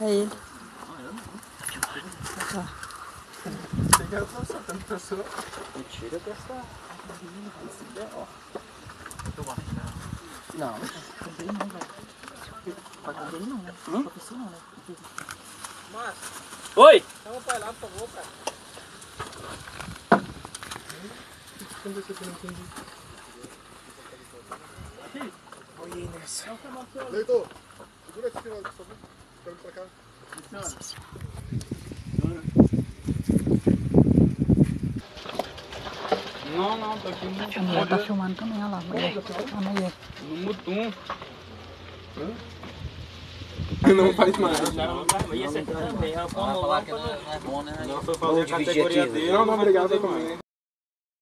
É ele. Pegaram pra soltando pessoa. Mentira dessa. Não. Também não, velho. Dele não, né? Professor não, né? Oi! Chama o pai lá, por favor, cara. Quando você não entendi. Oi, Inês. Leitor, segura por favor. Pra cá. Não, não, tô aqui A mulher tá filmando também, olha lá. Mulher. A mulher. no Mutum. Não faz mais. E esse aqui também, é Falar que não é bom, né? Não foi fazer a categoria dele. Não, não, obrigado também.